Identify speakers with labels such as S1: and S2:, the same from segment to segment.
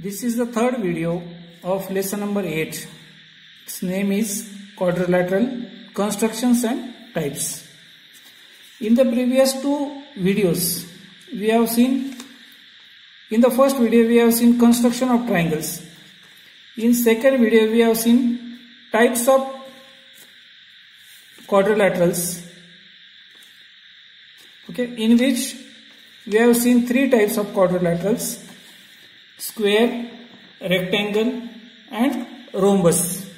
S1: This is the third video of lesson number 8. Its name is quadrilateral constructions and types. In the previous two videos, we have seen, in the first video we have seen construction of triangles. In second video we have seen types of quadrilaterals. Okay, in which we have seen three types of quadrilaterals square, rectangle and rhombus.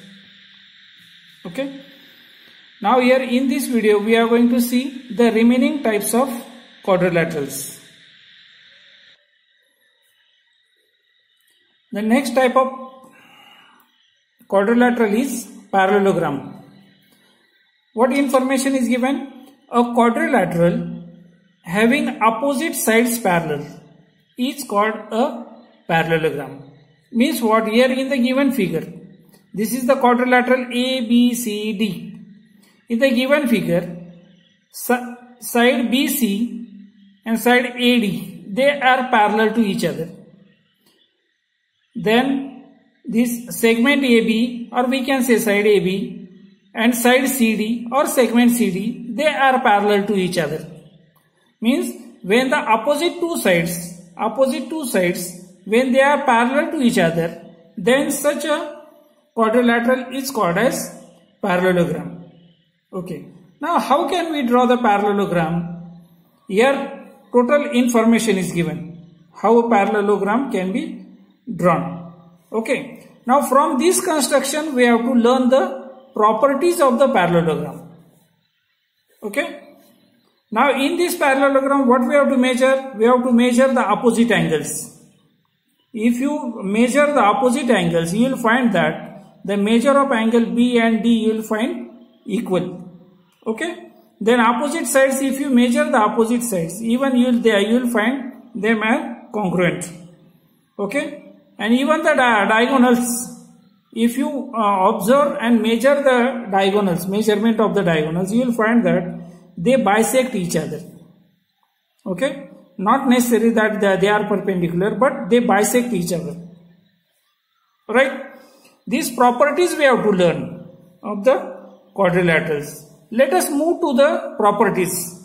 S1: Okay. Now here in this video we are going to see the remaining types of quadrilaterals. The next type of quadrilateral is parallelogram. What information is given? A quadrilateral having opposite sides parallel is called a parallelogram. Means what here in the given figure. This is the quadrilateral A, B, C, D. In the given figure, side BC and side AD, they are parallel to each other. Then this segment AB or we can say side AB and side CD or segment CD, they are parallel to each other. Means when the opposite two sides, opposite two sides when they are parallel to each other, then such a quadrilateral is called as parallelogram. Okay. Now how can we draw the parallelogram? Here total information is given. How a parallelogram can be drawn. Okay. Now from this construction we have to learn the properties of the parallelogram. Okay. Now in this parallelogram what we have to measure? We have to measure the opposite angles. If you measure the opposite angles, you will find that the measure of angle B and D you will find equal. Okay. Then opposite sides, if you measure the opposite sides, even you will there you will find them are congruent. Okay. And even the di diagonals, if you uh, observe and measure the diagonals, measurement of the diagonals, you will find that they bisect each other. Okay not necessary that they are perpendicular but they bisect each other. Right? These properties we have to learn of the quadrilaterals. Let us move to the properties.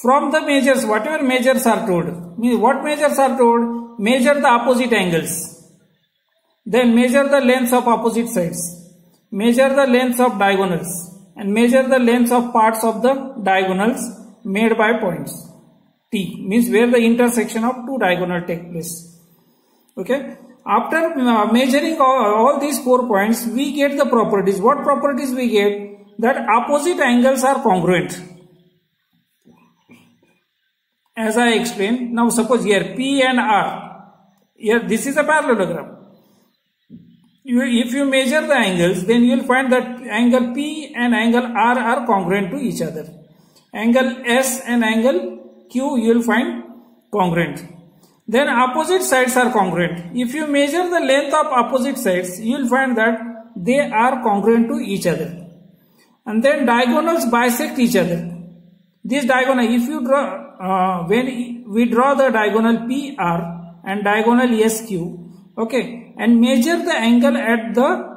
S1: From the measures whatever measures are told means what measures are told? Measure the opposite angles. Then measure the lengths of opposite sides. Measure the lengths of diagonals. And measure the lengths of parts of the diagonals made by points T means where the intersection of two diagonal take place. Okay. After measuring all, all, these four points, we get the properties. What properties we get? That opposite angles are congruent. As I explained, now suppose here P and R, here this is a parallelogram. You, if you measure the angles, then you will find that angle P and angle R are congruent to each other angle S and angle Q you will find congruent. Then opposite sides are congruent. If you measure the length of opposite sides, you will find that they are congruent to each other. And then diagonals bisect each other. This diagonal, if you draw, uh, when we draw the diagonal PR and diagonal SQ, okay, and measure the angle at the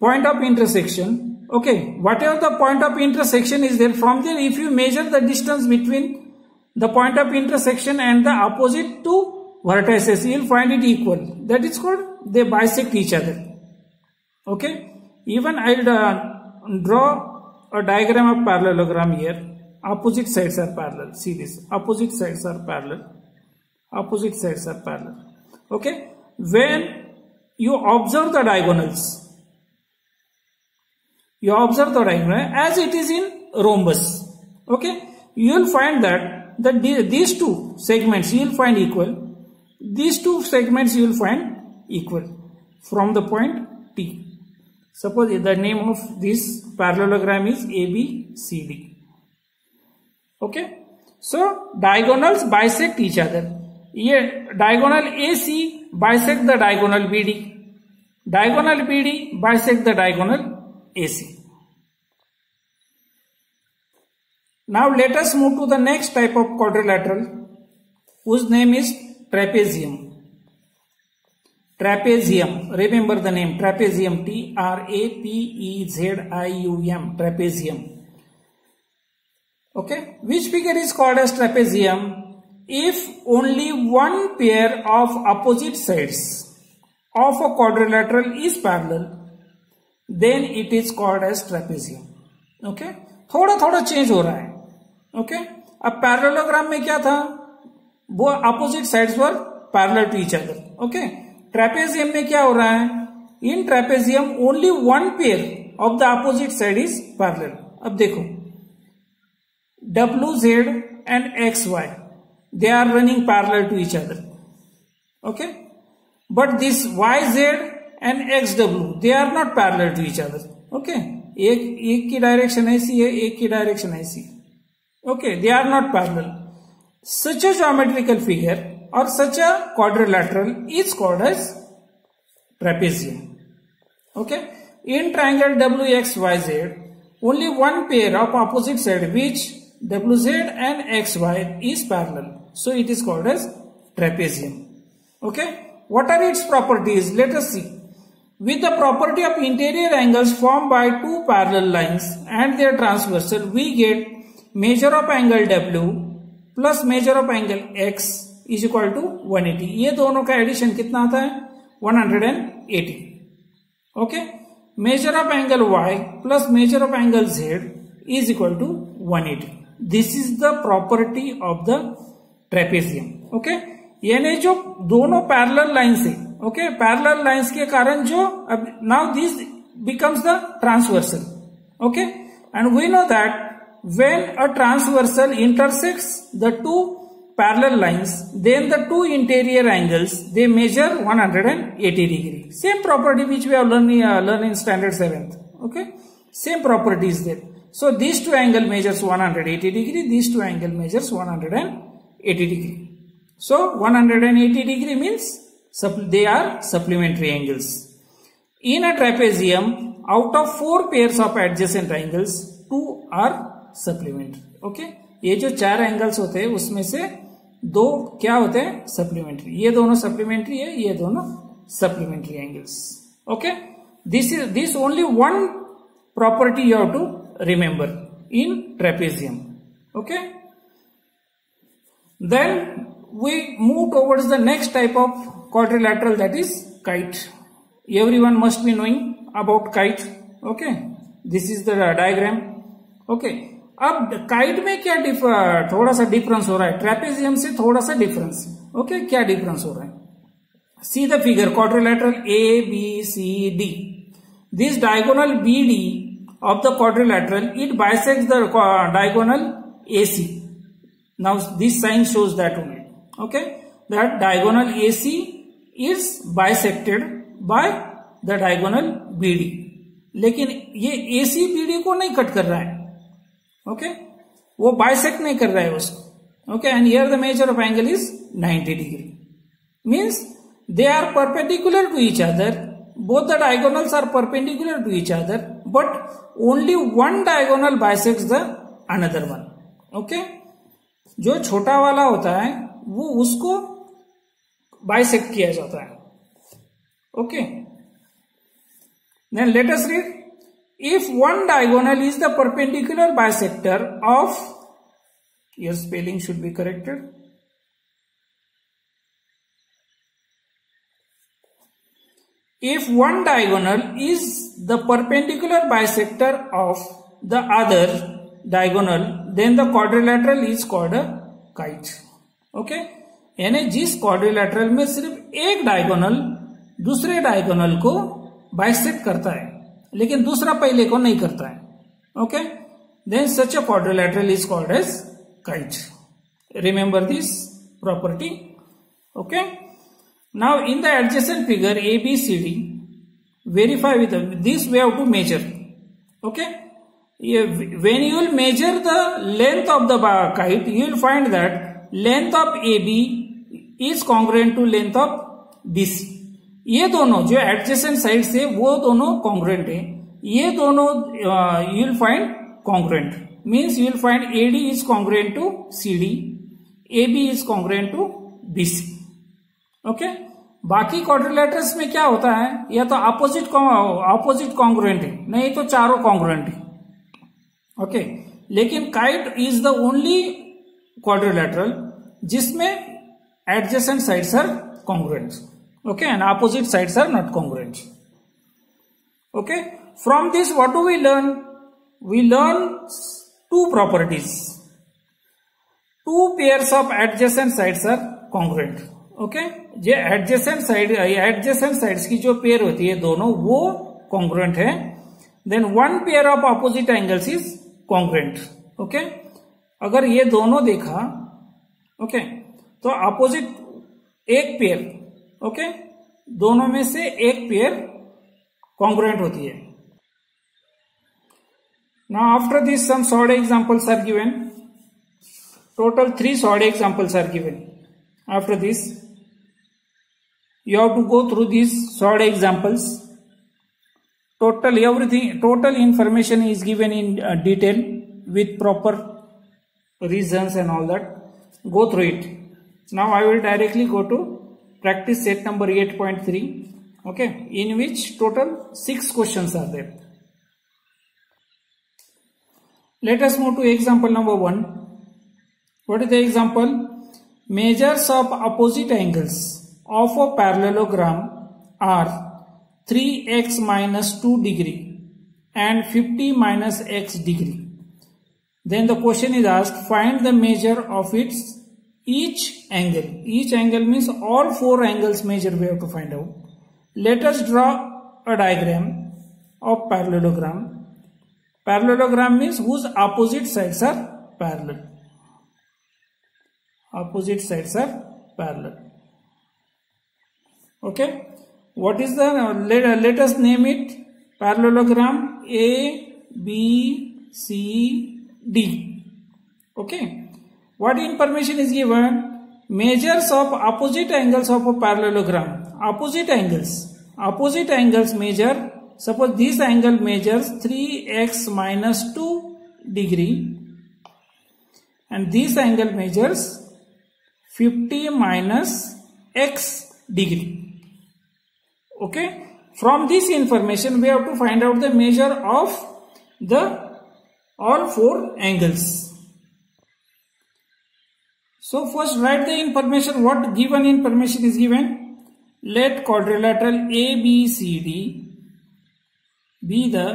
S1: point of intersection, Okay, whatever the point of intersection is there, from there if you measure the distance between the point of intersection and the opposite two vertices, you will find it equal. That is called, they bisect each other. Okay, even I will uh, draw a diagram of parallelogram here. Opposite sides are parallel. See this, opposite sides are parallel. Opposite sides are parallel. Okay, when you observe the diagonals, you observe the diagram as it is in rhombus okay? You will find that that these two segments you will find equal. These two segments you will find equal from the point T. Suppose the name of this parallelogram is ABCD okay? So diagonals bisect each other. Here diagonal AC bisect the diagonal BD diagonal BD bisect the diagonal AC. Now let us move to the next type of quadrilateral whose name is trapezium trapezium remember the name trapezium t r a p e z i u m trapezium okay which figure is called as trapezium if only one pair of opposite sides of a quadrilateral is parallel then it is called as trapezium okay थोड़ा थोड़ा change हो रहा है। Okay okay? अब parallelogram में क्या था? वो opposite sides were parallel to each other okay trapezium में क्या हो रहा है? In trapezium only one pair of the opposite side is parallel अब देखो। W Z and X Y they are running parallel to each other okay but this Y Z and x W they are not parallel to each other okay एक एक की direction ऐसी है एक की direction ऐसी okay they are not parallel such a geometrical figure और such a quadrilateral is called as trapezium okay in triangle wxyz only one pair of opposite side which wz and xy is parallel so it is called as trapezium okay what are its properties let us see With the property of interior angles formed by two parallel lines and their transversal, we get measure of angle W plus measure of angle X is equal to 180. ये दोनों का addition कितना आता है 180. Okay. Measure of angle Y plus measure of angle Z is equal to 180. This is the property of the trapezium. Okay. यानी जो दोनों parallel line से okay parallel lines ke karan jo now this becomes the transversal. Okay and we know that when a transversal intersects the two parallel lines then the two interior angles they measure 180 degree. Same property which we have learned uh, in standard 7th okay same property is there. So these two angle measures 180 degree these two angle measures 180 degree. So 180 degree means they are supplementary angles. In a trapezium, out of four pairs of adjacent angles, two are supplementary. Okay? ये जो चार angles होते हैं उसमें से दो क्या होते हैं सप्लीमेंट्री ये दोनों सप्लीमेंट्री है ये दोनों supplementary angles okay this is this only one property you have to remember in trapezium okay then we move towards the next type of quadrilateral that is kite everyone must be knowing about kite okay this is the diagram okay अब kite में क्या थोड़ा सा difference हो रहा है trapezium से थोड़ा सा डिफरेंस ओके okay? क्या डिफरेंस हो रहा है see the figure quadrilateral A B C D this diagonal B D of the quadrilateral it bisects the diagonal AC. Now this sign shows that only. Okay, that diagonal AC is bisected by the diagonal B D लेकिन ये ए C B D को नहीं cut कर रहा है। Okay वो bisect नहीं कर रहा है उसको। Okay and your the measure of angle is 90 degree means they are perpendicular to each other both the diagonals are perpendicular to each other but only one diagonal bisects the another one okay जो छोटा वाला होता है, वो उसको bisect किया जाता है okay then let us read if one diagonal is the perpendicular bisector of your spelling should be corrected if one diagonal is the perpendicular bisector of the other diagonal then the quadrilateral is called a kite okay यानी जिस quadrilateral में सिर्फ़ एक diagonal दूसरे diagonal को bisect करता है, लेकिन दूसरा पहले को नहीं करता है। Okay then such a quadrilateral is called as kite remember this property okay now in the adjacent figure A B C D verify with this way to measure okay ये when you'll measure the length of the kite you will find that length of A B is congruent to length of BC ये दोनों जो adjacent side से वो दोनों congruent है। ये दोनों you will find congruent means you will find AD is congruent to C D A B is congruent to B C okay बाकी क्वाड्रिलेटर्स में क्या होता है? या तो अपोजिट अपोजिट कॉन्ग्रुएंट है, नहीं तो चारों कॉन्ग्रुएंट है। ओके लेकिन kite is the only quadrilateral जिसमें adjacent sides are congruent okay and opposite sides are not congruent okay from this what do we learn we learn two properties two pairs of adjacent sides are congruent okay okay? ये adjacent side adjacent sides की जो pair होती है दोनों वो congruent है then one pair of opposite angles is congruent okay अगर ये दोनों देखा ओके okay? तो अपोजिट एक पेयर ओके दोनों में से एक पेयर कॉन्ग्रेंट होती है। ना after this some solved examples are given total three solved examples are given after this you have to go through this solved examples total everything total information is given in detail with proper reason and all that go through it now i will directly go to practice set number 8.3 okay in which total six questions are there. Let us move to example number one. What is the example? Measures of opposite angles of a parallelogram are 3x minus 2 degree and 50 minus x degree. Then the question is asked, find the measure of its each angle. Each angle means all four angles measure we have to find out. Let us draw a diagram of parallelogram. Parallelogram means whose opposite sides are parallel opposite sides are parallel okay what is the let, let us name it parallelogram a b c d okay what information is given measures of opposite angles of a parallelogram opposite angles opposite angles measure suppose this angle measures 3x minus 2 degree and this angle measures 50 minus x degree. Okay. From this information, we have to find out the measure of the all four angles. So first write the information, what given information is given. Let quadrilateral ABCD be the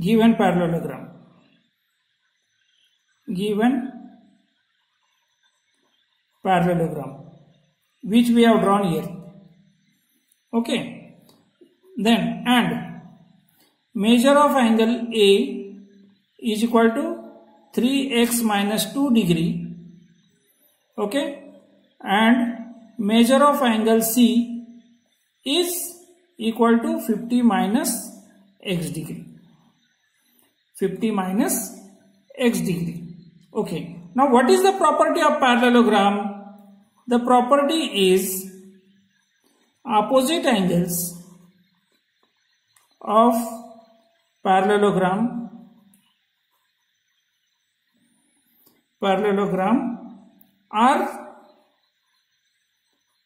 S1: given parallelogram. Given parallelogram which we have drawn here okay then and measure of angle A is equal to 3x minus 2 degree okay? And measure of angle C is equal to 50 minus x degree. 50 minus x degree okay? Now what is the property of parallelogram? The property is opposite angles of parallelogram parallelogram are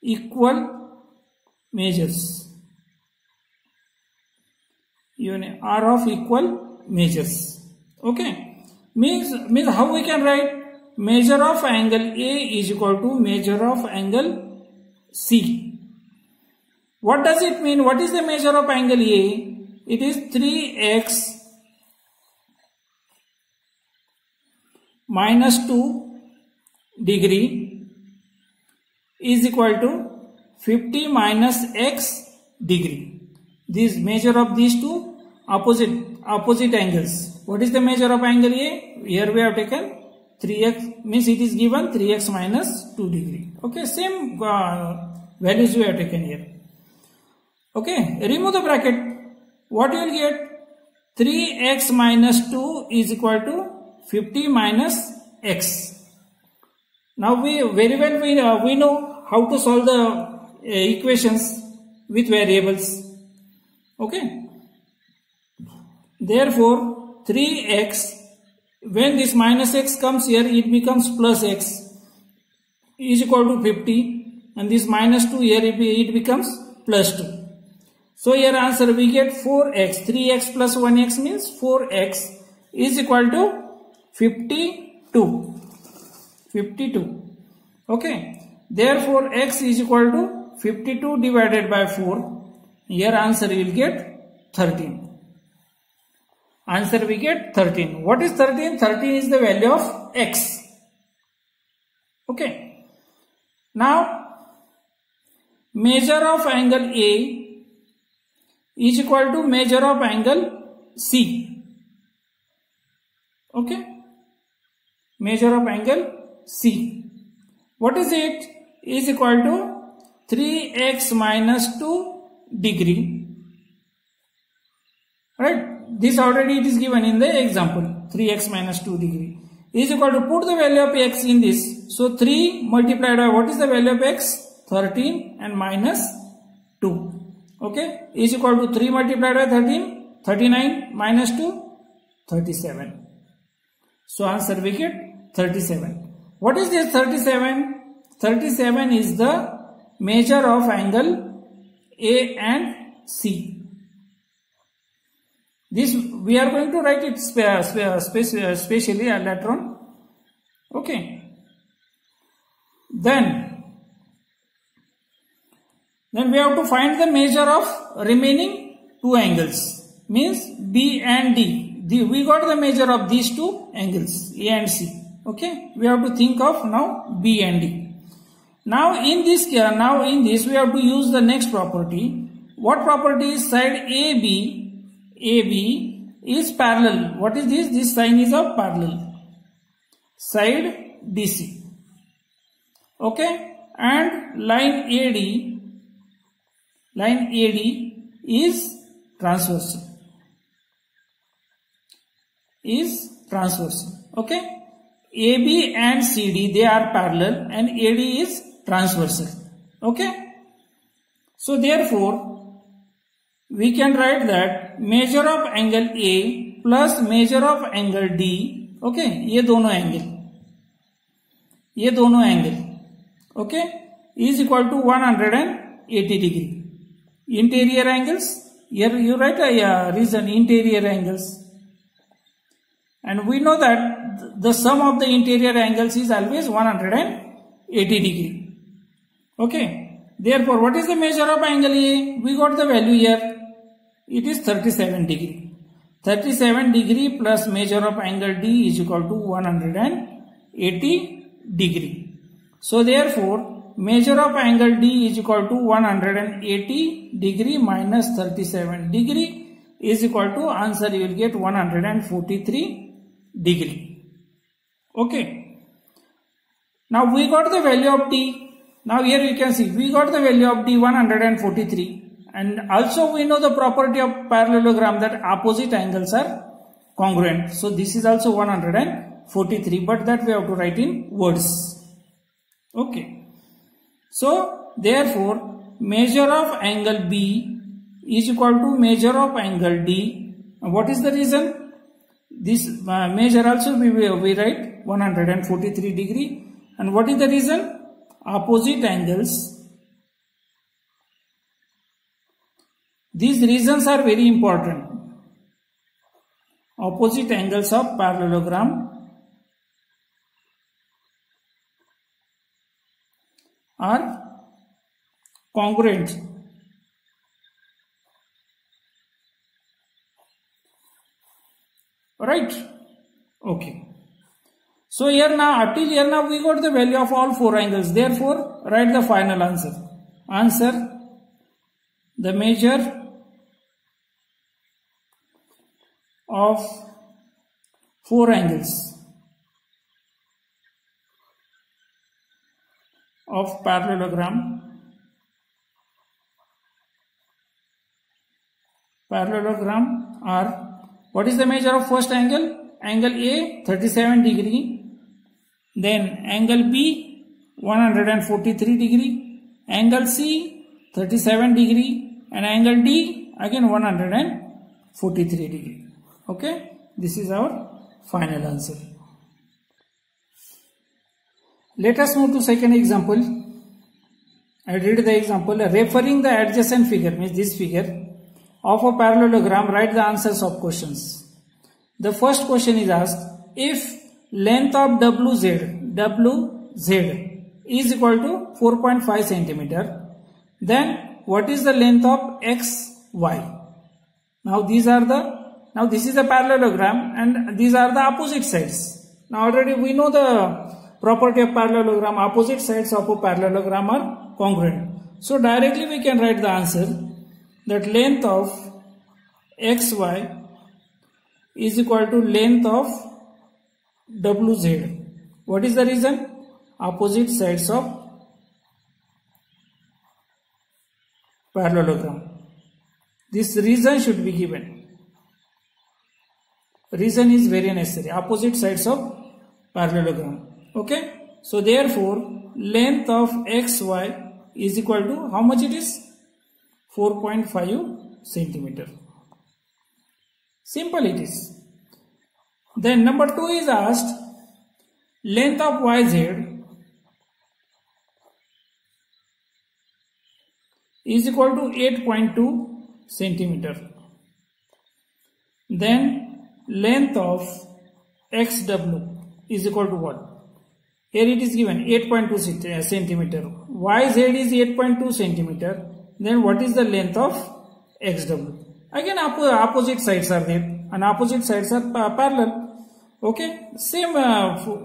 S1: equal measures Uni- are of equal measures okay means means how we can write measure of angle A is equal to measure of angle C. What does it mean? What is the measure of angle A? It is 3x minus two degree is equal to fifty minus X degree this measure of this two opposite opposite angles what is the measure of angle ये here we have taken three X means it is given three X minus two degree okay same values we have taken here okay remove the bracket what you will get three X minus two is equal to 50 minus x. Now we very well we, uh, we know how to solve the uh, equations with variables. Okay? Therefore 3x when this minus x comes here it becomes plus x is equal to 50 and this minus 2 here it becomes plus 2 so here answer we get 4x 3x plus 1x means 4x is equal to 52 52 okay. Therefore x is equal to 52 divided by 4 here answer you will get 13 answer we get 13 what is 13 13 is the value of x. Okay. Now measure of angle a is equal to measure of angle c. Okay measure of angle c what is it is equal to 3x minus 2 degree right this already it is given in the example 3x minus 2 degree is equal to put the value of x in this so 3 multiplied by what is the value of x 13 and minus 2 okay is equal to 3 multiplied by 13 39 minus 2 37 so answer we get 37 what is this 37 37 is the measure of angle A and C this we are going to write it spe spe specially later on. Okay. Then, then we have to find the measure of remaining two angles. Means B and D. The, we got the measure of these two angles A and C. Okay. We have to think of now B and D. Now in this uh, now in this we have to use the next property. What property is side AB AB is parallel. What is this? This sign is of parallel. Side DC. Okay. And line AD, line AD is transversal. Is transversal. Okay. AB and CD they are parallel and AD is transversal. Okay. So therefore we can write that measure of angle A plus measure of angle D okay ये दोनों angle ये दोनों angle okay is equal to 180 degree interior angles here you write a uh, reason interior angles and we know that the sum of the interior angles is always 180 degree okay therefore what is the measure of angle A we got the value here it is 37 degree. 37 degree plus measure of angle D is equal to 180 degree. So therefore measure of angle D is equal to 180 degree minus 37 degree is equal to answer you will get 143 degree. Okay. Now we got the value of D. Now here you can see we got the value of D 143 and also we know the property of parallelogram that opposite angles are congruent. So this is also 143 but that we have to write in words. Okay. So therefore measure of angle B is equal to measure of angle D. What is the reason? This uh, measure also we, we write 143 degree and what is the reason? Opposite angles These reasons are very important. Opposite angles of parallelogram are congruent. Right? Okay. So here now, up till here now we got the value of all four angles. Therefore, write the final answer. Answer, the measure of four angles of parallelogram parallelogram are what is the measure of first angle angle A 37 degree then angle B 143 degree angle C 37 degree and angle D again 143 degree okay this is our final answer. Let us move to second example. I read the example. Referring the adjacent figure means this figure of a parallelogram, write the answers of questions. The first question is asked if length of WZ, WZ is equal to 4.5 centimeter, then what is the length of XY? Now these are the now this is a parallelogram and these are the opposite sides. Now already we know the property of parallelogram opposite sides of a parallelogram are congruent. So directly we can write the answer that length of xy is equal to length of wz. What is the reason? Opposite sides of parallelogram. This reason should be given. Reason is very necessary. Opposite sides of parallelogram. Okay. So therefore, length of xy is equal to how much it is? 4.5 centimeter. Simple it is. Then number 2 is asked length of yz is equal to 8.2 centimeter. Then length of xw is equal to what? Here it is given 8.2 uh, centimeter. YZ is 8.2 centimeter. Then what is the length of XW? Again opposite sides are there and opposite sides are parallel. Okay. Same uh,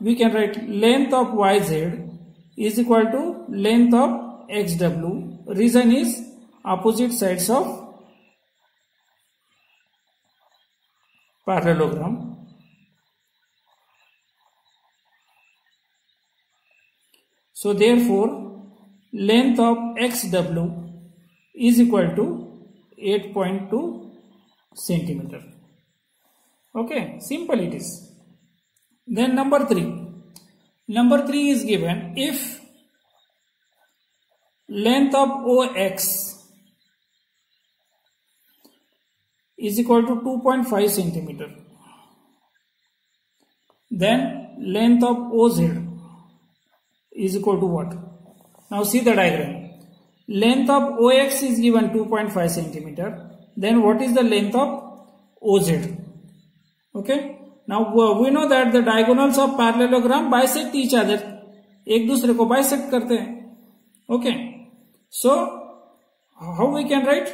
S1: we can write length of YZ is equal to length of XW. Reason is opposite sides of parallelogram So therefore length of xw is equal to 8.2 centimeter. Okay, simple it is. Then number 3. Number 3 is given if length of OX is equal to 2.5 centimeter. Then length of OZ is equal to what? Now see the diagram. Length of OX is given 2.5 centimeter. Then what is the length of OZ? Okay now we know that the diagonals of parallelogram bisect each other एक दूसरे को bisect करते हैं। Okay so how we can write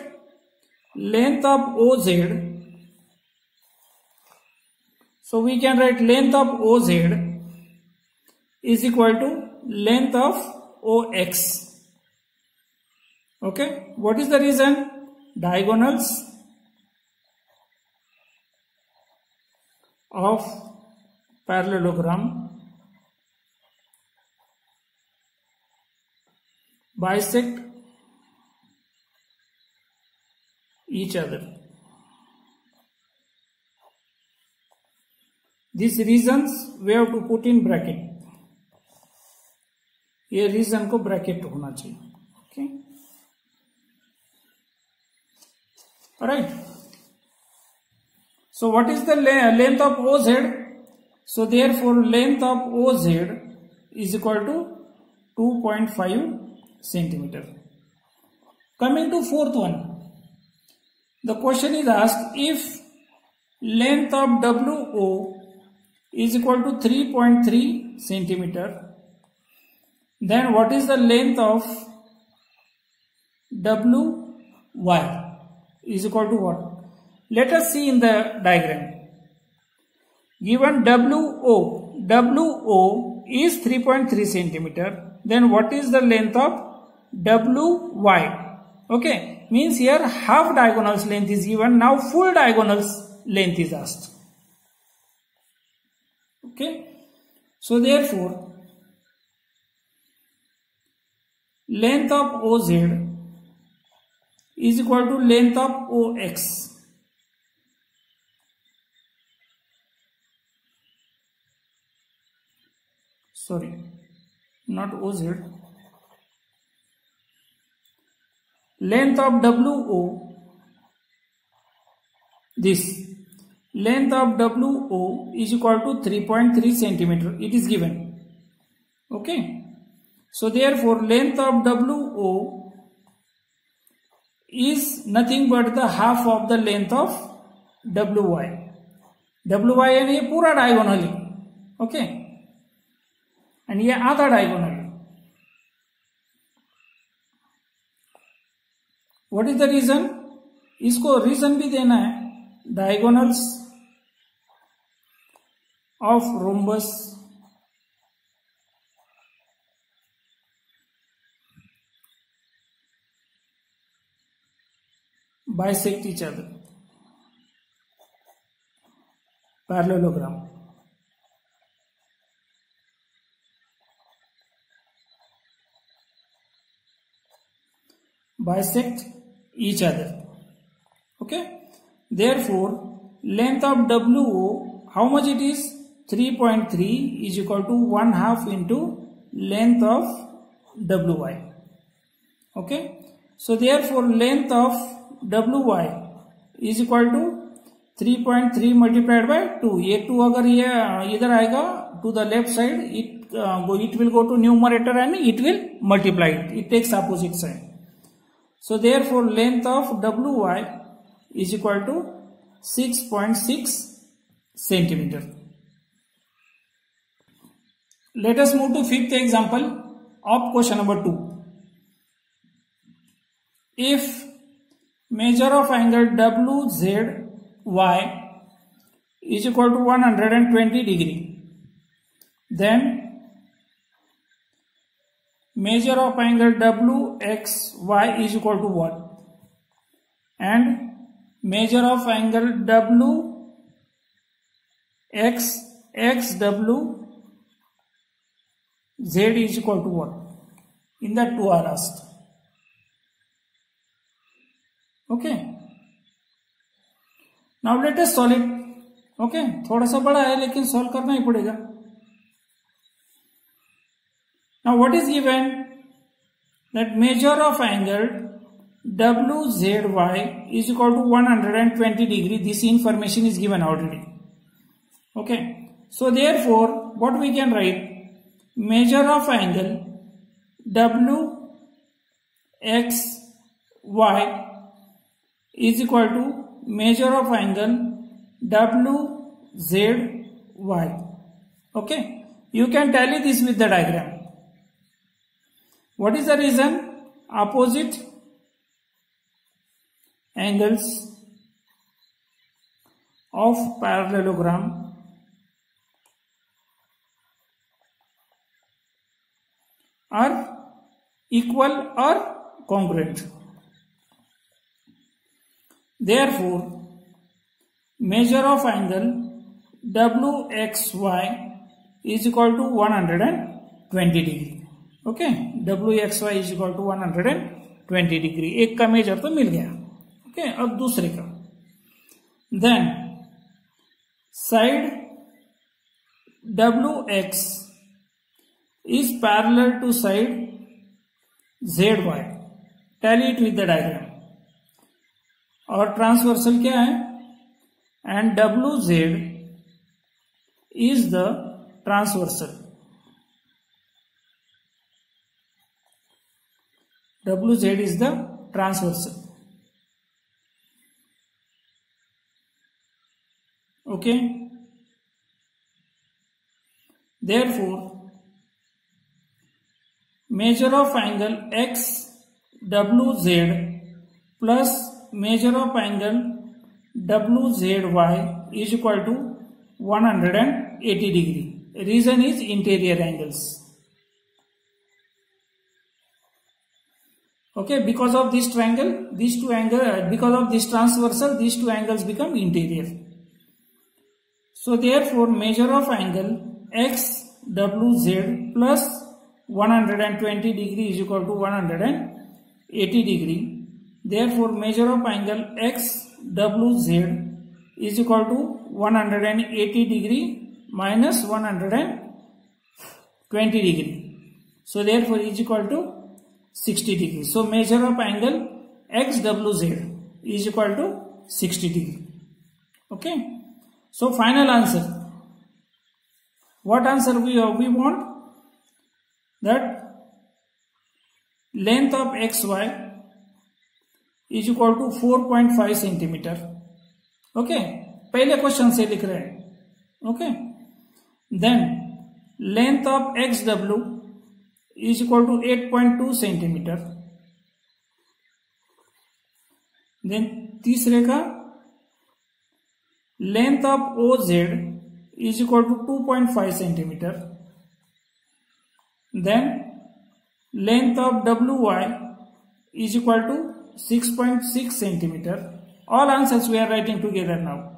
S1: length of O Z so we can write length of O Z is equal to length of O X okay what is the reason diagonals of parallelogram bisect each other. These reasons we have to put in bracket. ये reason को bracket होना चाहिए okay right so what is the length of OZ? So therefore length of OZ is equal to 2.5 centimeter. Coming to fourth one. The question is asked if length of WO is equal to 3.3 centimeter then what is the length of WY is equal to what? Let us see in the diagram. Given WO, WO is 3.3 centimeter. Then what is the length of WY? Okay, means here half diagonals length is given. Now full diagonals length is asked. Okay, so therefore length of OZ is equal to length of OX. Sorry, not OZ. Length of WO, this. length of WO is equal to 3.3 centimeter. It is given. Okay. So therefore length of WO is nothing but the half of the length of WY. WY यानी ये पूरा diagonal है okay and ये आधा diagonal what is the reason इसको reason भी देना है. Diagonals of rhombus bisect each other. Parallelogram. Bisect each other okay therefore length of wo how much it is 3.3 is equal to 1 half into length of wy okay so therefore length of wy is equal to 3.3 multiplied by 2 ये 2 अगर ये इधर आएगा to the left side it uh, it will go to numerator and it will multiply it it takes opposite sign so therefore length of wy is equal to 6.6 centimeter let us move to fifth example of question number 2 if measure of angle WZY is equal to 120 degree. Then measure of angle WXY is equal to what? And measure of angle WXXW Z is equal to what? In the two are asked. Okay now let us solve it okay थोड़ा सा बड़ा है लेकिन solve करना ही पड़ेगा Now what is given? That measure of angle WZY is equal to 120 degree. This information is given already. Okay. So therefore, what we can write? Measure of angle WXY is equal to measure of angle WZY. Okay. You can tally this with the diagram. What is the reason? Opposite angles of parallelogram are equal or congruent. Therefore, measure of angle WXY is equal to 120 degree. Okay W X Y is equal to one hundred and twenty degree एक का major तो मिल गया okay okay, अब दूसरे का then side W X is parallel to side Z Y tally it with the diagram और transversal क्या है and W Z is the transversal WZ is the transversal. Okay. Therefore, measure of angle XWZ plus measure of angle WZY is equal to 180 degree. Reason is interior angles. Okay, because of this triangle, these two angles, uh, because of this transversal, these two angles become interior. So therefore, measure of angle XWZ plus 120 degree is equal to 180 degree Therefore, measure of angle XWZ is equal to 180 degree minus 120 degree. So, therefore, is equal to 60 degree. So, measure of angle XWZ is equal to 60 degree. Okay. So final answer. What answer we, we want? That length of xy is equal to 4.5 centimeter. Okay. पहले question से लिख रहे हैं okay then length of X W is equal to 8.2 centimetre then तीसरे का length of O Z is equal to 2.5 centimetre then length of W Y is equal to 6.6 centimeter. All answers we are writing together now.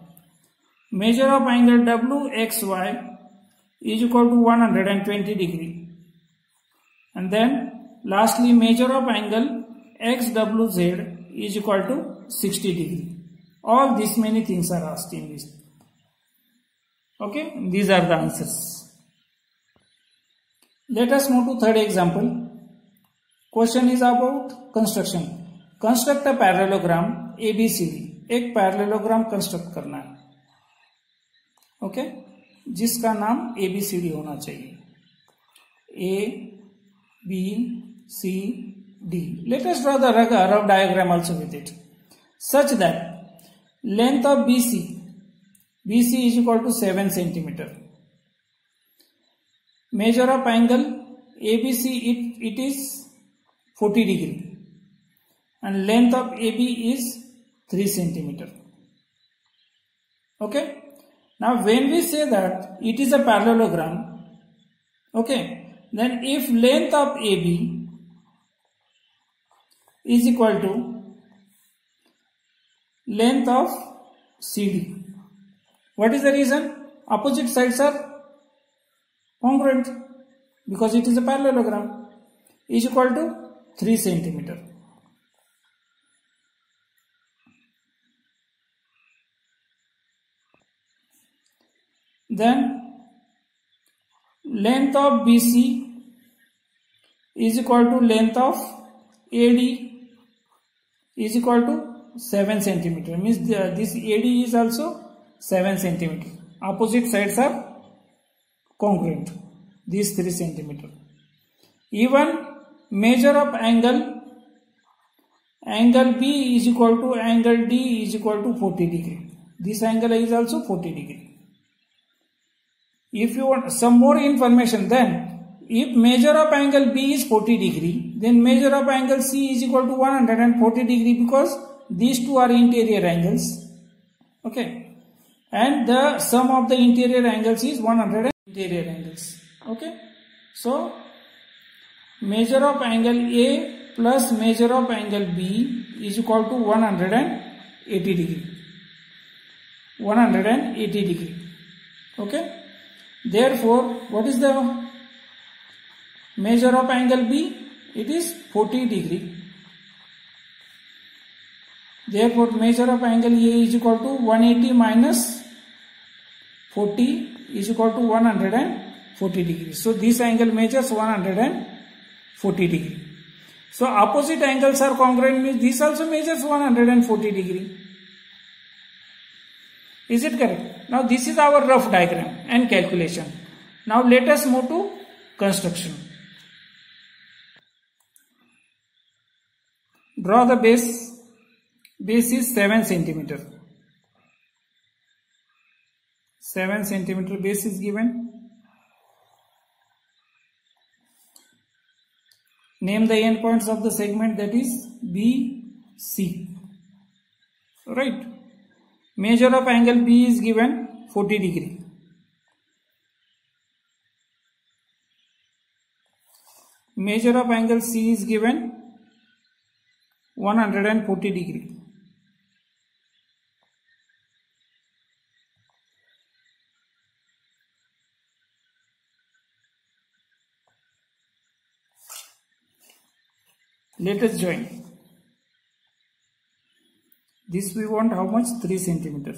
S1: Measure of angle WXY is equal to 120 degree. And then lastly measure of angle XWZ is equal to 60 degree. All these many things are asked in this. Okay, these are the answers. Let us move to third example. Question is about construction. Construct a parallelogram A B C D एक parallelogram construct करना है okay जिसका नाम ABCD होना चाहिए A B C D latest draw the rough diagram also with it such that length of BC BC is equal to seven centimetre measure of angle ABC it it is forty degree and length of AB is 3 centimeter. Okay. Now when we say that it is a parallelogram, okay, then if length of AB is equal to length of CD. What is the reason? Opposite sides are congruent because it is a parallelogram is equal to 3 centimeter. then length of BC is equal to length of A D is equal to seven centimeter means this A D is also seven centimeter opposite side of congruent this three centimeter even measure of angle angle B is equal to angle D is equal to forty degree this angle is also forty degree if you want some more information then if measure of angle B is 40 degree then measure of angle C is equal to 140 degree because these two are interior angles. Okay. And the sum of the interior angles is 100 interior angles. Okay. So measure of angle A plus measure of angle B is equal to 180 degree. 180 degree. Okay Therefore, what is the measure of angle B? It is 40 degree. Therefore, measure of angle A is equal to 180 minus 40 is equal to 140 degree. So, this angle measures 140 degree. So, opposite angles are congruent means this also measures 140 degree. Is it correct? Now this is our rough diagram and calculation. Now let us move to construction. Draw the base. Base is 7 centimeter. 7 centimeter base is given. Name the endpoints of the segment that is BC. Right. Measure of angle B is given 40 degree. Measure of angle C is given 140 degree. Let us join. This we want how much? 3 centimeter.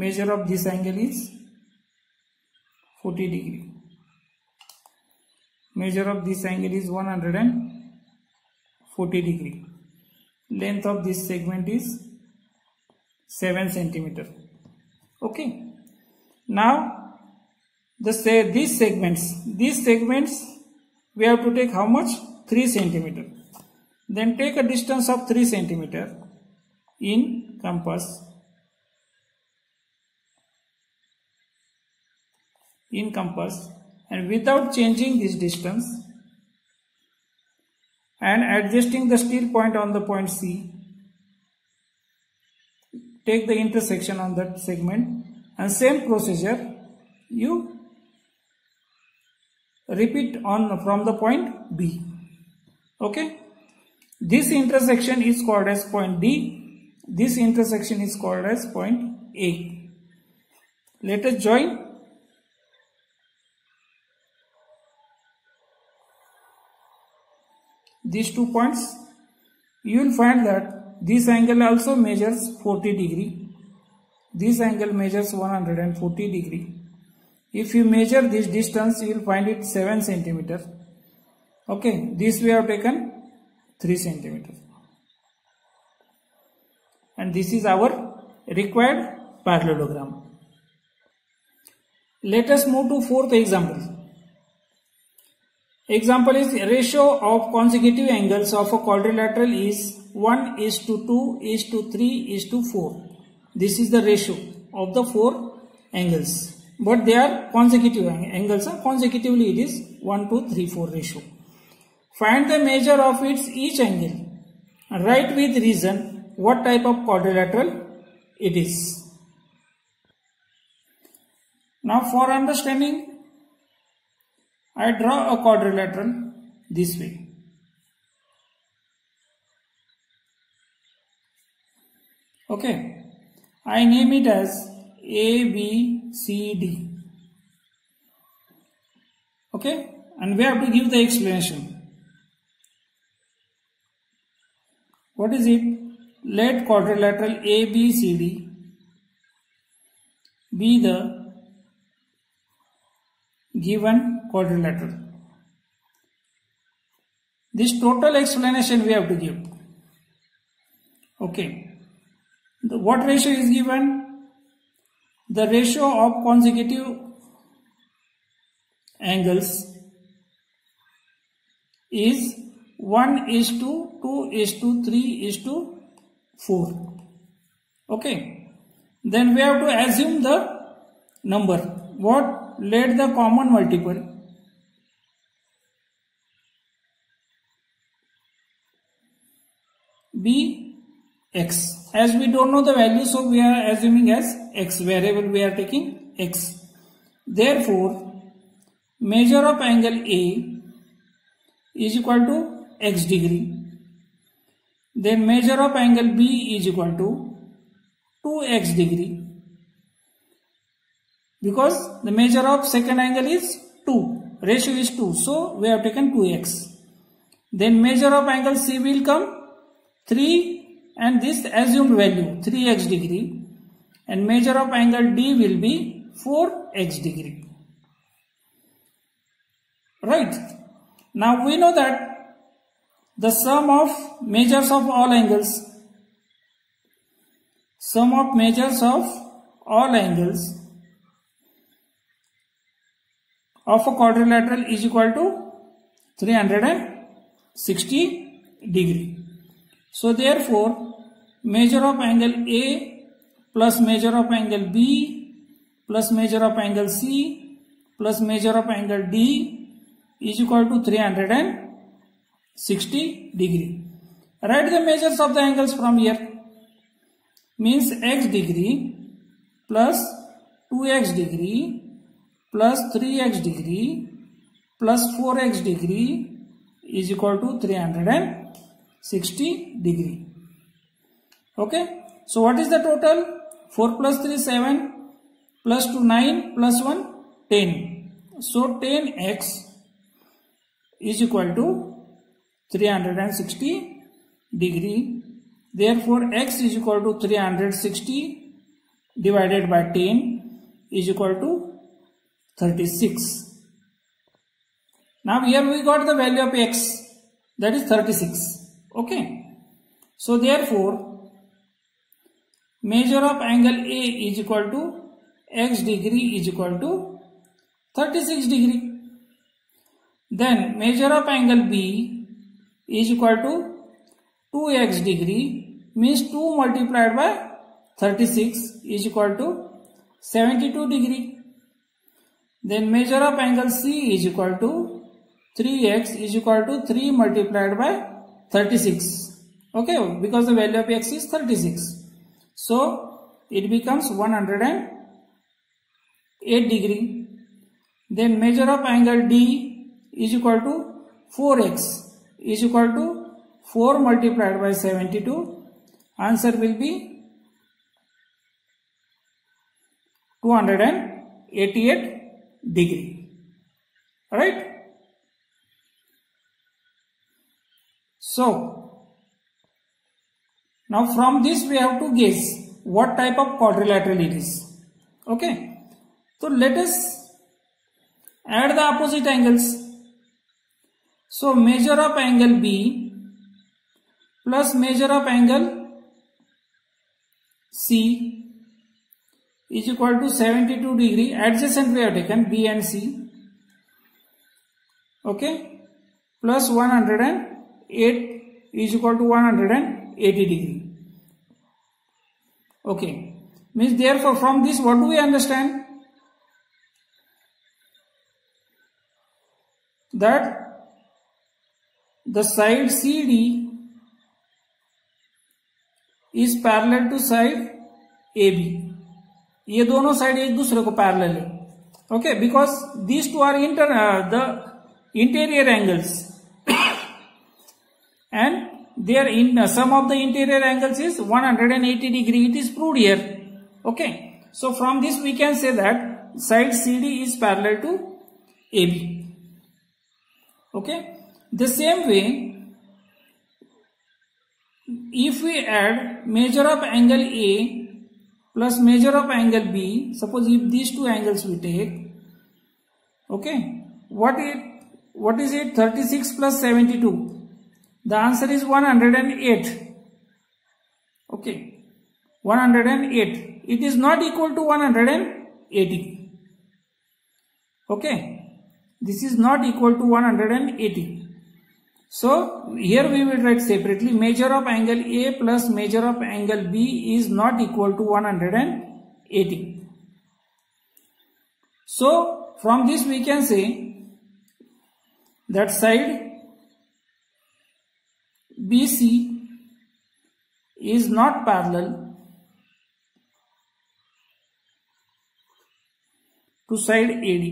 S1: Measure of this angle is 40 degree. Measure of this angle is 140 degree. Length of this segment is 7 centimeter. Okay. Now the say these segments these segments we have to take how much? 3 centimeter. Then take a distance of 3 centimeter in compass in compass and without changing this distance and adjusting the steel point on the point C take the intersection on that segment and same procedure you repeat on from the point B. Okay? This intersection is called as point D. This intersection is called as point A. Let us join these two points you will find that this angle also measures 40 degree. This angle measures 140 degree. If you measure this distance you will find it 7 centimeter. Okay this we have taken 3 centimeter. And this is our required parallelogram. Let us move to fourth example Example is ratio of consecutive angles of a quadrilateral is 1 is to 2 is to 3 is to 4. This is the ratio of the four angles. But they are consecutive angles. Consecutively it is 1 to 3 4 ratio. Find the measure of its each angle. Write with reason what type of quadrilateral it is. Now for understanding I draw a quadrilateral this way. Okay, I name it as A, B, C, D. Okay, and we have to give the explanation. What is it? Let quadrilateral A, B, C, D be the given quadrilateral. This total explanation we have to give. Okay. The, what ratio is given? The ratio of consecutive angles is 1 is to 2 is to 3 is to 4. Okay. Then we have to assume the number. What let the common multiple be x. As we don't know the value, so we are assuming as x variable we are taking x. Therefore, measure of angle A is equal to x degree. Then measure of angle B is equal to 2x degree because the measure of second angle is 2 ratio is 2 so we have taken 2x then measure of angle C will come 3 and this assumed value 3x degree and measure of angle D will be 4x degree right now we know that the sum of measures of all angles sum of measures of all angles of a quadrilateral is equal to 360 degree. So therefore measure of angle A plus measure of angle B plus measure of angle C plus measure of angle D is equal to 360 degree. Write the measures of the angles from here. Means x degree plus 2x degree plus 3x degree plus 4x degree is equal to 360 degree. Okay. So what is the total? 4 plus 3 7 plus 2 9 plus 1 10. So 10x is equal to 360 degree. Therefore x is equal to 360 divided by 10 is equal to 36. Now here we got the value of x that is 36. Okay. So therefore measure of angle A is equal to x degree is equal to 36 degree. Then measure of angle B is equal to 2x degree means 2 multiplied by 36 is equal to 72 degree. Then measure of angle C is equal to 3x is equal to 3 multiplied by 36. Okay, because the value of x is 36. So, it becomes 108 degree. Then measure of angle D is equal to 4x is equal to 4 multiplied by 72. Answer will be 288 degree. Alright? So, now from this we have to guess what type of quadrilateral it is. Okay. So let us add the opposite angles. So measure of angle B plus measure of angle C is equal to 72 degree adjacent we have taken B and C okay plus 108 is equal to 180 degree okay means therefore from this what do we understand that the side CD is parallel to side AB ये दोनों side एक दूसरे को parallel है okay because these two are inter the interior angles and there in uh, sum of the interior angles is 180 degree it is proved here. Okay. So from this we can say that side cd is parallel to ab okay. The same way if we add measure of angle a plus measure of angle b suppose if these two angles we take okay what it what is it? 36 plus 72 the answer is 108. Okay, 108. It is not equal to 180. Okay, this is not equal to 180. So here we will write separately measure of angle A plus measure of angle B is not equal to 180. So from this we can say that side BC is not parallel to side AD.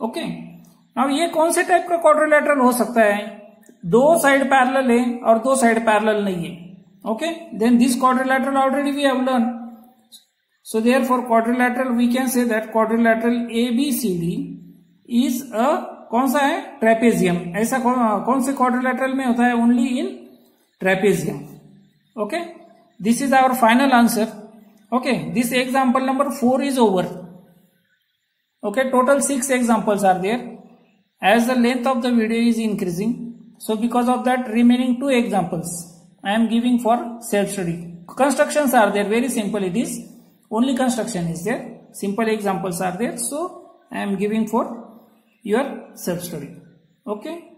S1: Okay. अब ये कौन से type का quadrilateral हो सकता है दो side parallel है और दो साइड पैरेलल नहीं है okay then this quadrilateral already we have learn we can say that quadrilateral A B C D is a कौन सा है? ट्रेपेजियम। ऐसा कौन, कौन से क्वारल में होता है? Only in trapezium okay this is our final answer okay this example number four is over okay total six examples are there as the length of the video is increasing so because of that remaining two examples I am giving for self study construction are there very simple it is only construction is there simple examples are there so I am giving for your self study okay